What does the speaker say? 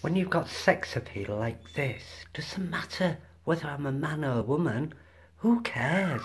when you've got sex appeal like this, doesn't matter whether I'm a man or a woman. Who cares?